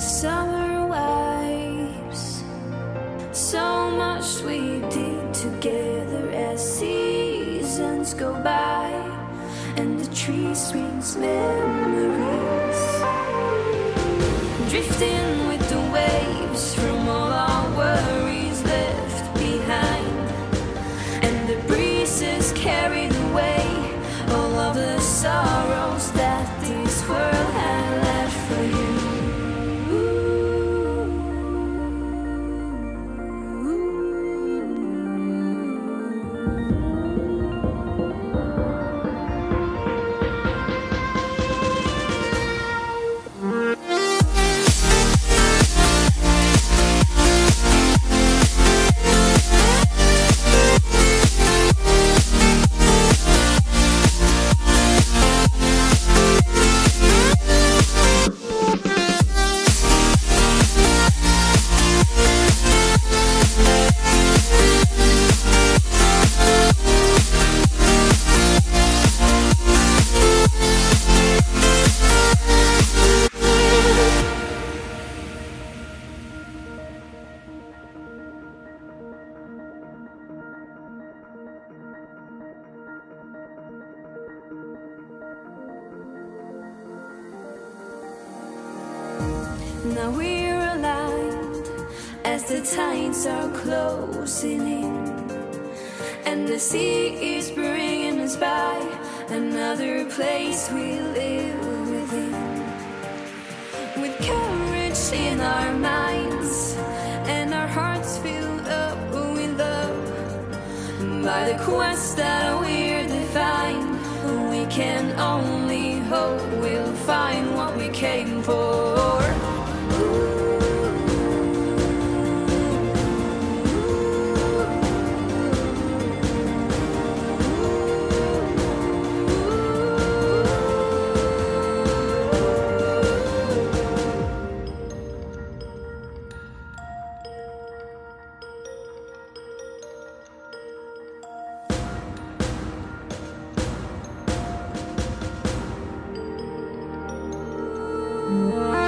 Summer waves, so much we did together as seasons go by, and the tree swings memories, drifting with the waves from all our worries left behind, and the breezes carried Now we're aligned as the tides are closing in, and the sea is bringing us by another place we live within. With courage in our minds and our hearts filled up with love. By the quest that we're defined, we can only hope Mm-hmm.